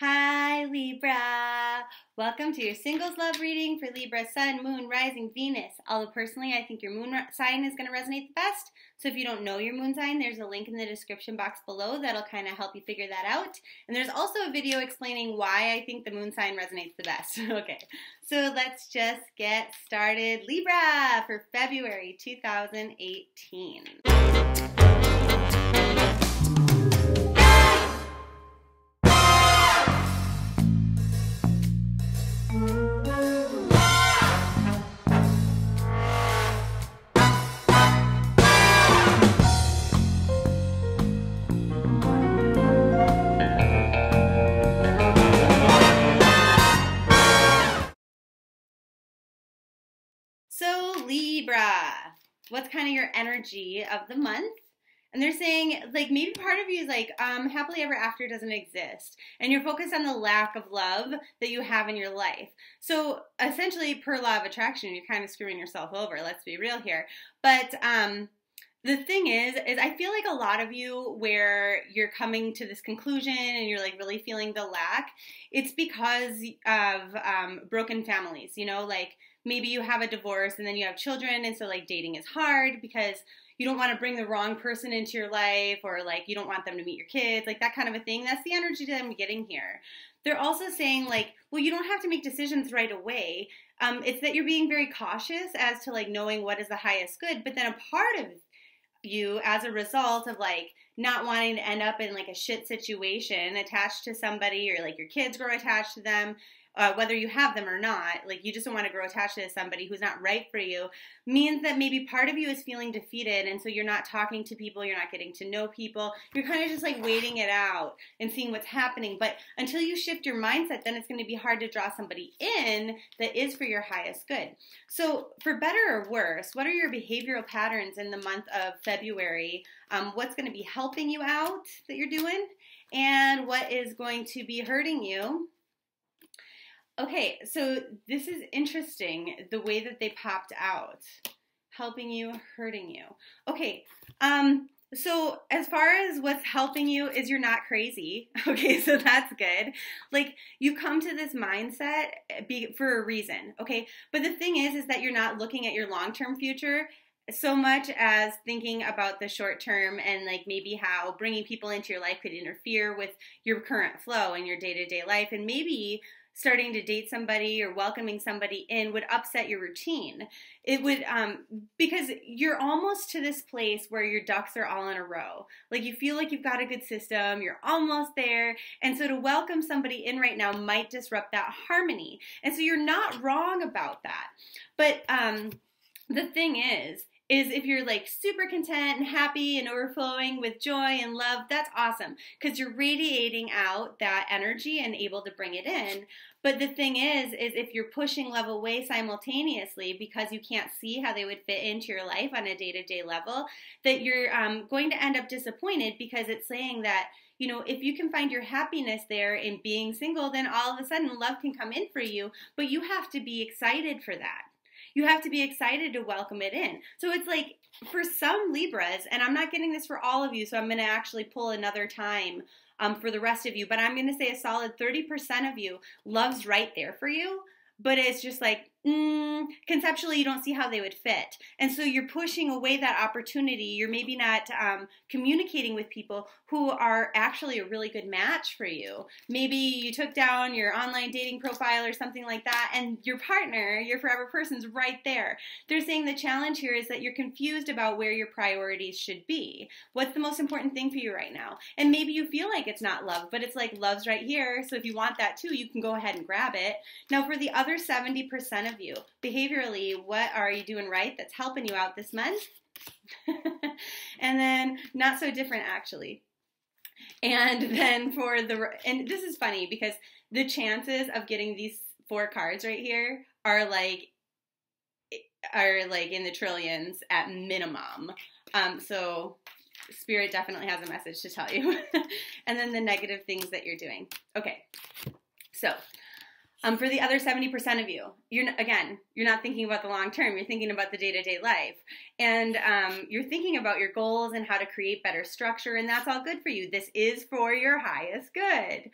Hi, Libra. Welcome to your singles love reading for Libra, Sun, Moon, Rising, Venus. Although personally, I think your moon sign is going to resonate the best. So if you don't know your moon sign, there's a link in the description box below that'll kind of help you figure that out. And there's also a video explaining why I think the moon sign resonates the best. okay, so let's just get started. Libra for February 2018. What's kind of your energy of the month? And they're saying, like, maybe part of you is like, um, happily ever after doesn't exist. And you're focused on the lack of love that you have in your life. So, essentially, per law of attraction, you're kind of screwing yourself over. Let's be real here. But, um, the thing is is i feel like a lot of you where you're coming to this conclusion and you're like really feeling the lack it's because of um, broken families you know like maybe you have a divorce and then you have children and so like dating is hard because you don't want to bring the wrong person into your life or like you don't want them to meet your kids like that kind of a thing. That's the energy that i'm getting here. They're also saying like well you don't have to make decisions right away. Um, it's that you're being very cautious as to like knowing what is the highest good but then a part of you as a result of like not wanting to end up in like a shit situation attached to somebody or like your kids grow attached to them uh, whether you have them or not, like you just don't want to grow attached to somebody who's not right for you, means that maybe part of you is feeling defeated. And so you're not talking to people, you're not getting to know people. You're kind of just like waiting it out and seeing what's happening. But until you shift your mindset, then it's going to be hard to draw somebody in that is for your highest good. So, for better or worse, what are your behavioral patterns in the month of February? Um, what's going to be helping you out that you're doing? And what is going to be hurting you? Okay, so this is interesting the way that they popped out. Helping you, hurting you. Okay, um, so as far as what's helping you is you're not crazy. Okay, so that's good. Like you come to this mindset eh, for a reason. Okay, but the thing is, is that you're not looking at your long term future so much as thinking about the short term and like maybe how bringing people into your life could interfere with your current flow in your day to day life and maybe starting to date somebody or welcoming somebody in would upset your routine. It would, um, because you're almost to this place where your ducks are all in a row. Like you feel like you've got a good system, you're almost there. And so to welcome somebody in right now might disrupt that harmony. And so you're not wrong about that. But um, the thing is, is if you're like super content and happy and overflowing with joy and love, that's awesome because you're radiating out that energy and able to bring it in. But the thing is, is if you're pushing love away simultaneously because you can't see how they would fit into your life on a day to day level, that you're um, going to end up disappointed because it's saying that you know, if you can find your happiness there in being single, then all of a sudden love can come in for you, but you have to be excited for that you have to be excited to welcome it in. So it's like for some Libras, and I'm not getting this for all of you, so I'm going to actually pull another time um, for the rest of you, but I'm going to say a solid 30% of you loves right there for you, but it's just like, mm, conceptually you don't see how they would fit. And so you're pushing away that opportunity. You're maybe not um, communicating with people who are actually a really good match for you. Maybe you took down your online dating profile or something like that, and your partner, your forever person's right there. They're saying the challenge here is that you're confused about where your priorities should be. What's the most important thing for you right now? And maybe you feel like it's not love, but it's like love's right here. So if you want that too, you can go ahead and grab it. Now, for the other 70% of you, behaviorally, what are you doing right that's helping you out this month? and then not so different actually. And then for the and this is funny because the chances of getting these four cards right here are like are like in the trillions at minimum. Um, so spirit definitely has a message to tell you. and then the negative things that you're doing. Okay. So, um, for the other 70% of you, you're again, you're not thinking about the long term. You're thinking about the day to day life, and um, you're thinking about your goals and how to create better structure, and that's all good for you. This is for your highest good.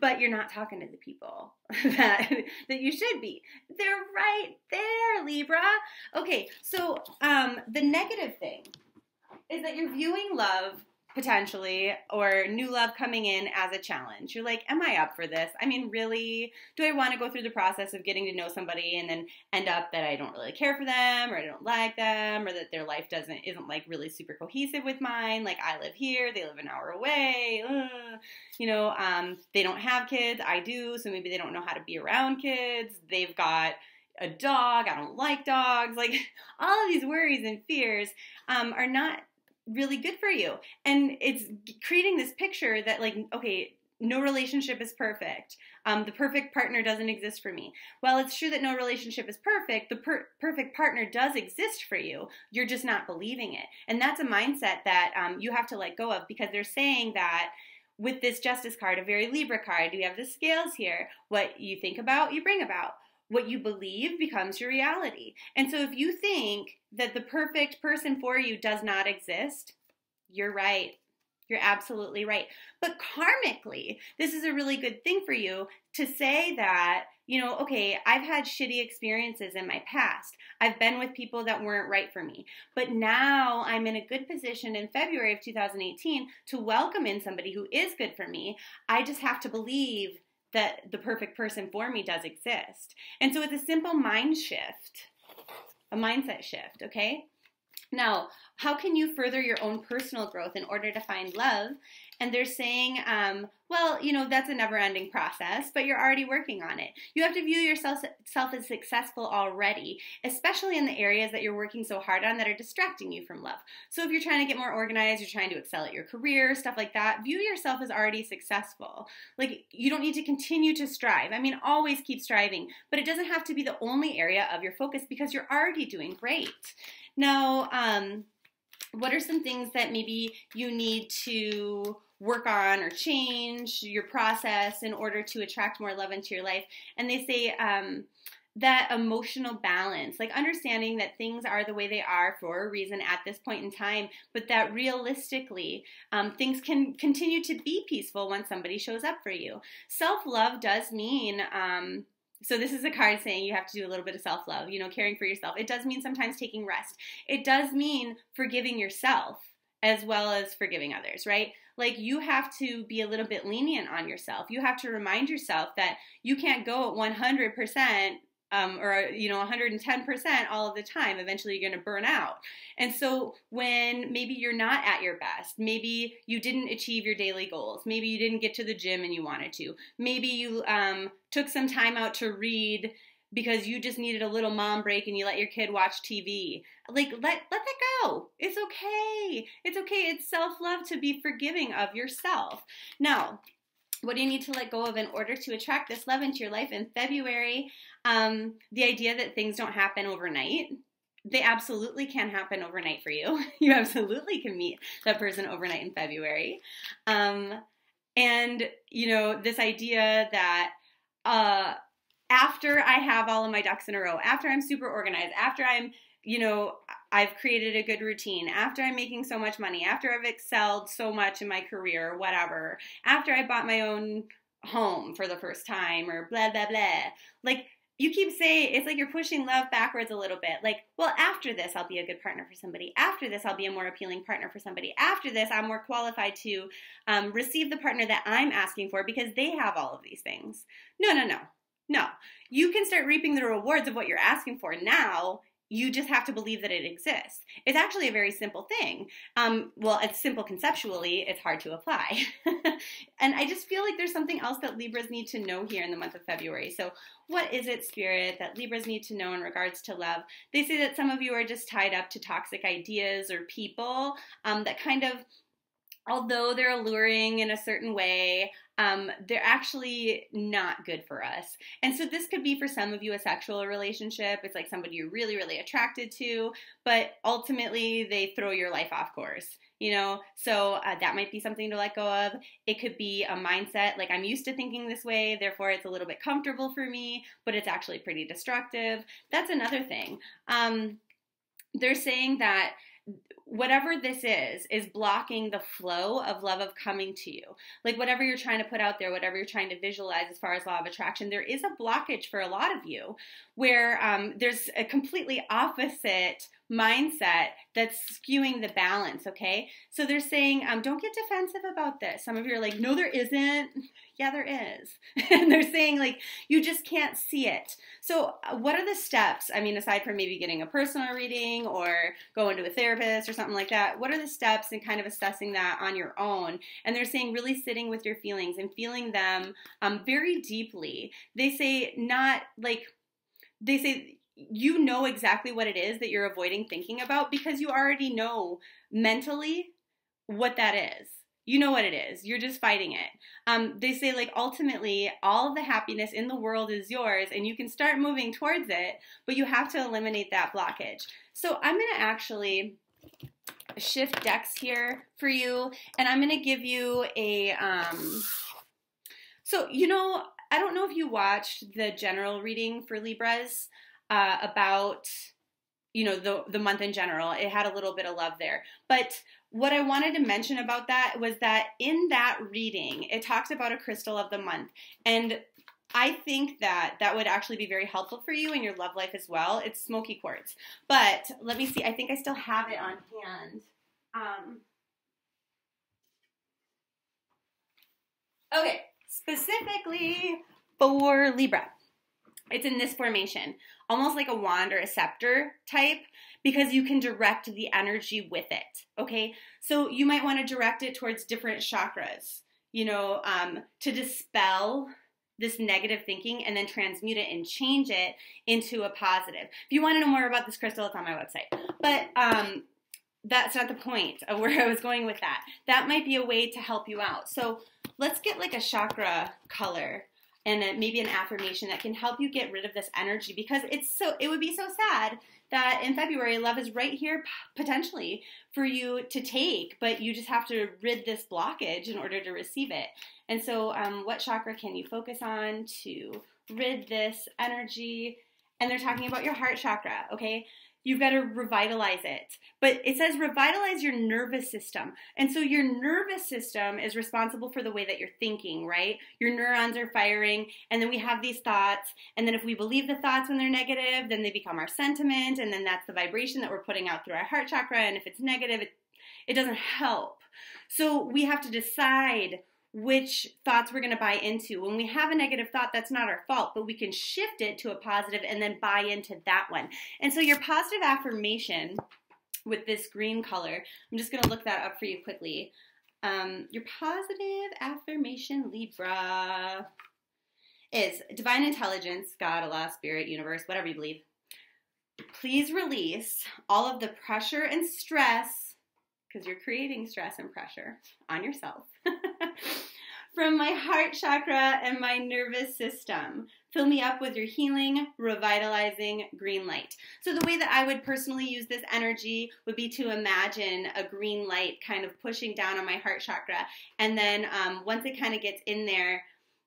but you're not talking to the people that that you should be. They're right there, Libra. Okay, so um, the negative thing is that you're viewing love potentially or new love coming in as a challenge. You're like, am I up for this? I mean, really, do I want to go through the process of getting to know somebody and then end up that I don't really care for them or I don't like them or that their life doesn't isn't like really super cohesive with mine? Like I live here, they live an hour away. Uh, you know, um, they don't have kids, I do, so maybe they don't know how to be around kids. They've got a dog, I don't like dogs. Like all of these worries and fears um, are not really good for you. And it's creating this picture that, like, okay, no relationship is perfect. Um, the perfect partner doesn't exist for me. While it's true that no relationship is perfect, the per- perfect partner does exist for you. You're just not believing it. And that's a mindset that um, you have to let go of because they're saying that with this justice card, a very Libra card, you have the scales here. What you think about, you bring about what you believe becomes your reality. And so if you think that the perfect person for you does not exist, you're right. You're absolutely right. But karmically, this is a really good thing for you to say that, you know, okay, I've had shitty experiences in my past. I've been with people that weren't right for me. But now I'm in a good position in February of 2018 to welcome in somebody who is good for me. I just have to believe that the perfect person for me does exist. And so it's a simple mind shift, a mindset shift, okay? Now, how can you further your own personal growth in order to find love? And they're saying, um, well, you know, that's a never ending process, but you're already working on it. You have to view yourself self as successful already, especially in the areas that you're working so hard on that are distracting you from love. So if you're trying to get more organized, you're trying to excel at your career, stuff like that, view yourself as already successful. Like, you don't need to continue to strive. I mean, always keep striving, but it doesn't have to be the only area of your focus because you're already doing great. Now, um, what are some things that maybe you need to work on or change your process in order to attract more love into your life? And they say um, that emotional balance, like understanding that things are the way they are for a reason at this point in time, but that realistically um, things can continue to be peaceful when somebody shows up for you. Self love does mean um, so this is a card saying you have to do a little bit of self-love, you know, caring for yourself. It does mean sometimes taking rest. It does mean forgiving yourself as well as forgiving others, right? Like you have to be a little bit lenient on yourself. You have to remind yourself that you can't go at 100% um, or you know 110% all of the time eventually you're going to burn out and so when maybe you're not at your best maybe you didn't achieve your daily goals maybe you didn't get to the gym and you wanted to maybe you um, took some time out to read because you just needed a little mom break and you let your kid watch TV. Like let let that go. It's okay. It's okay. It's self-love to be forgiving of yourself. Now, what do you need to let go of in order to attract this love into your life in February? Um, the idea that things don't happen overnight. They absolutely can happen overnight for you. You absolutely can meet that person overnight in February. Um, and, you know, this idea that uh, after I have all of my ducks in a row, after I'm super organized, after I'm you know, I've created a good routine, after I'm making so much money, after I've excelled so much in my career, whatever, after I bought my own home for the first time, or blah, blah, blah. Like, you keep saying it's like you're pushing love backwards a little bit. Like, well, after this, I'll be a good partner for somebody. After this, I'll be a more appealing partner for somebody. After this, I'm more qualified to um, receive the partner that I'm asking for because they have all of these things. No, no, no. No. You can start reaping the rewards of what you're asking for now you just have to believe that it exists. It's actually a very simple thing. Um, well, it's simple conceptually, it's hard to apply. and I just feel like there's something else that Libras need to know here in the month of February. So, what is it, Spirit, that Libras need to know in regards to love? They say that some of you are just tied up to toxic ideas or people um, that kind of although they're alluring in a certain way, um, they're actually not good for us. And so this could be for some of you a sexual relationship. It's like somebody you're really, really attracted to, but ultimately they throw your life off course. You know, so uh, that might be something to let go of. It could be a mindset like I'm used to thinking this way, therefore it's a little bit comfortable for me, but it's actually pretty destructive. That's another thing. Um, they're saying that whatever this is is blocking the flow of love of coming to you. Like whatever you're trying to put out there whatever you're trying to visualize as far as law of attraction there is a blockage for a lot of you where um, there's a completely opposite mindset that's skewing the balance okay? So they're saying um, don't get defensive about this. Some of you are like no there isn't. Yeah there is. And they're saying like you just can't see it. So uh, what are the steps? I mean aside from maybe getting a personal reading or going to a therapist or something like that what are the steps in kind of assessing that on your own and they're saying really sitting with your feelings and feeling them um, very deeply they say not like they say you know exactly what it is that you're avoiding thinking about because you already know mentally what that is you know what it is. You're just fighting it. Um, they say, like, ultimately, all the happiness in the world is yours, and you can start moving towards it, but you have to eliminate that blockage. So, I'm going to actually shift decks here for you, and I'm going to give you a. Um, so, you know, I don't know if you watched the general reading for Libras uh, about you know the the month in general it had a little bit of love there but what I wanted to mention about that was that in that reading, it talks about a crystal of the month. And I think that that would actually be very helpful for you in your love life as well. It's smoky quartz. But let me see, I think I still have it on hand. Um, okay, specifically for Libra. It's in this formation, almost like a wand or a scepter type because you can direct the energy with it. Okay, so you might want to direct it towards different chakras, you know, um, to dispel this negative thinking and then transmute it and change it into a positive. If you want to know more about this crystal, it's on my website. But um, that's not the point of where I was going with that. That might be a way to help you out. So let's get like a chakra color and a, maybe an affirmation that can help you get rid of this energy because it's so it would be so sad that in February, love is right here potentially for you to take, but you just have to rid this blockage in order to receive it. And so, um, what chakra can you focus on to rid this energy? And they're talking about your heart chakra, okay? You've got to revitalize it. But it says revitalize your nervous system. And so your nervous system is responsible for the way that you're thinking, right? Your neurons are firing, and then we have these thoughts. And then if we believe the thoughts when they're negative, then they become our sentiment. And then that's the vibration that we're putting out through our heart chakra. And if it's negative, it, it doesn't help. So we have to decide which thoughts we're going to buy into. When we have a negative thought, that's not our fault, but we can shift it to a positive and then buy into that one. And so your positive affirmation with this green color, I'm just going to look that up for you quickly. Um, your positive affirmation, Libra, is divine intelligence, God, Allah, spirit, universe, whatever you believe. Please release all of the pressure and stress, because you're creating stress and pressure on yourself. from my heart chakra and my nervous system. Fill me up with your healing, revitalizing green light. So, the way that I would personally use this energy would be to imagine a green light kind of pushing down on my heart chakra. And then um, once it kind of gets in there,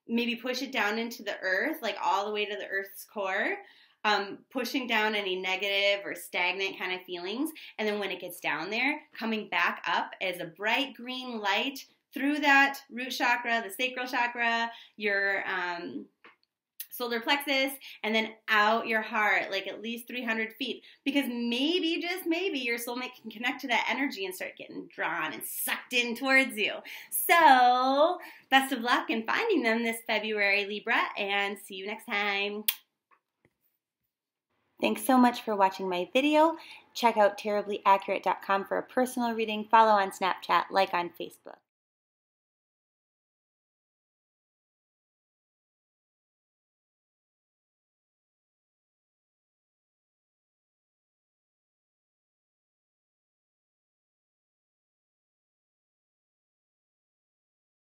maybe push it down into the earth, like all the way to the earth's core. Um, pushing down any negative or stagnant kind of feelings. And then when it gets down there, coming back up as a bright green light through that root chakra, the sacral chakra, your um, solar plexus, and then out your heart, like at least 300 feet. Because maybe, just maybe, your soulmate can connect to that energy and start getting drawn and sucked in towards you. So, best of luck in finding them this February, Libra, and see you next time. Thanks so much for watching my video. Check out tarot-blee-accurate.com for a personal reading. Follow on Snapchat, like on Facebook.